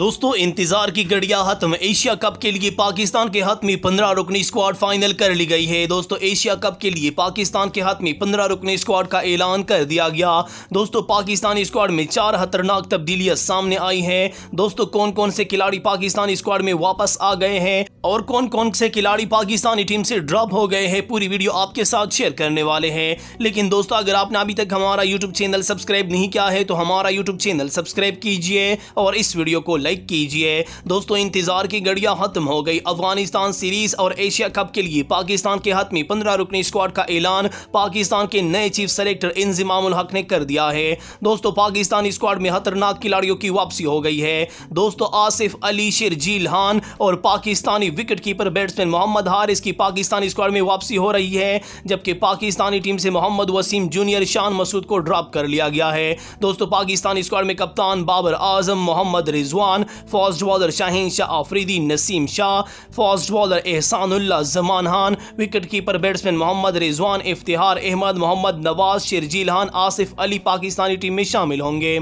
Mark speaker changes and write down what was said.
Speaker 1: दोस्तों, इंतज़ार की गड़िया हतम एशिया कप के लिए पाकिस्तान के हाथ में पंद्रह रुकनी स्क्वाड फाइनल कर ली गई है। दोस्तों, एशिया कप के लिए पाकिस्तान के हाथ में पंद्रह रुकनी स्क्वाड का ऐलान कर दिया गया। दोस्तों, पाकिस्तानी स्क्वाड में चार खतरनाक तब्दीलियाँ सामने आई हैं। दोस्तों कौन कौन से खिलाड़ी पाकिस्तानी स्क्वाड में वापस आ गए हैं और कौन कौन से खिलाड़ी पाकिस्तानी टीम से ड्रॉप हो गए हैं, पूरी वीडियो आपके साथ शेयर करने वाले हैं। लेकिन दोस्तों, अगर आपने अभी तक हमारा यूट्यूब चैनल सब्सक्राइब नहीं किया है तो हमारा यूट्यूब चैनल सब्सक्राइब कीजिए और इस वीडियो को लाइक कीजिए। दोस्तों, इंतज़ार की घड़ियाँ खत्म हो गई। अफ़गानिस्तान सीरीज़ और एशिया कप के लिए पाकिस्तान के हाथ में पंद्रह रुकनी स्क्वाड का ऐलान। पाकिस्तान के नए चीफ सेलेक्टर इंजमामुल हक ने कर दिया है। दोस्तों, पाकिस्तानी स्क्वाड में खतरनाक खिलाड़ियों की वापसी हो गई है। दोस्तों, आसिफ अली, शिरजील खान और Pakistani wicket keeper batsman Mohammad Haris की पाकिस्तानी स्क्वाड में वापसी हो रही है, जबकि पाकिस्तानी टीम से मोहम्मद वसीम जूनियर शान मसूद को ड्रॉप कर लिया गया है। दोस्तों, पाकिस्तानी स्क्वाड में कप्तान Babar Azam Mohammad Rizwan fast bowler Shaheen Shah Afridi Naseem Shah fast bowler Ehsanullah Zaman Khan wicket keeper batsman Mohammad Rizwan, Iftikhar Ahmed Mohammad Nawaz Sharjeel Khan Asif Ali Pakistani team में शामिल होंगे।